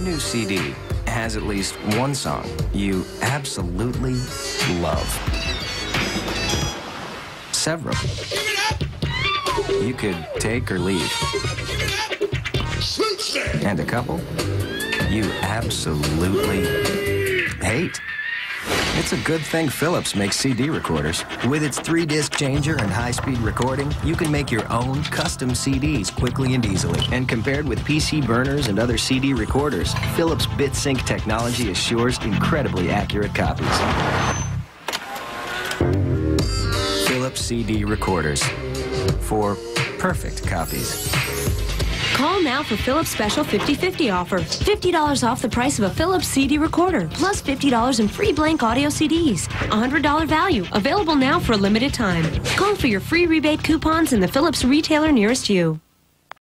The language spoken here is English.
new CD has at least one song you absolutely love. Several. You could take or leave. And a couple you absolutely hate. It's a good thing Philips makes CD recorders. With its three-disc changer and high-speed recording, you can make your own custom CDs quickly and easily. And compared with PC burners and other CD recorders, Philips BitSync technology assures incredibly accurate copies. Philips CD recorders for perfect copies. Call now for Philips special 50-50 offer. $50 off the price of a Philips CD recorder, plus $50 in free blank audio CDs. $100 value, available now for a limited time. Call for your free rebate coupons in the Philips retailer nearest you.